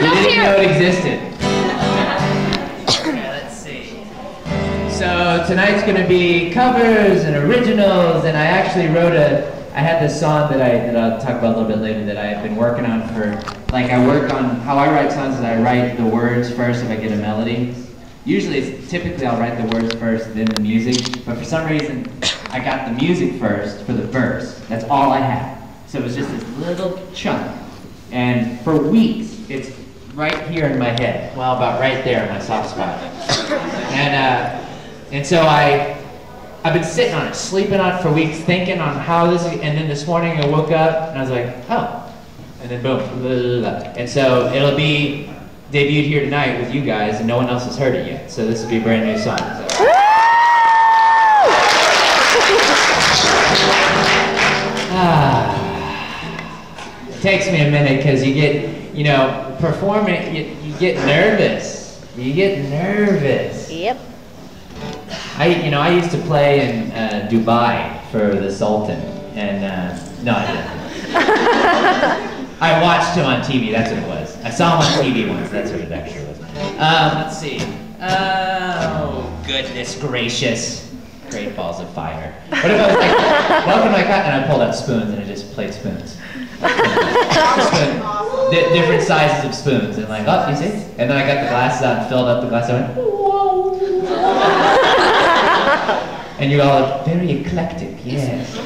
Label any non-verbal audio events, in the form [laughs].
let's didn't know it existed. okay, [coughs] let's see. So tonight's gonna be covers and originals, and I actually wrote a. I had this song that I that I'll talk about a little bit later that I have been working on for. Like I work on how I write songs is I write the words first if I get a melody. Usually, it's, typically I'll write the words first, then the music. But for some reason, I got the music first for the verse. That's all I had. So it was just this little chunk. And for weeks, it's right here in my head. Well, about right there in my soft spot. And uh, and so I I've been sitting on it, sleeping on it for weeks, thinking on how this. And then this morning I woke up and I was like, oh. And then boom. And so it'll be debuted here tonight with you guys, and no one else has heard it yet. So this will be a brand new song. It takes me a minute because you get, you know, performing, you, you get nervous. You get nervous. Yep. I, you know, I used to play in uh, Dubai for the Sultan, and uh, no, I didn't. [laughs] I watched him on TV. That's what it was. I saw him on TV once. That's what it actually was. Um, let's see. Oh goodness gracious! Great balls of fire. What if I was like, [laughs] welcome my cut, and I pulled out spoons and I just played spoons. [laughs] Spoon, di- different sizes of spoons, and like, oh, you see? And then I got the glasses out and filled up the glass. I went, whoa. [laughs] and you all are very eclectic, yes.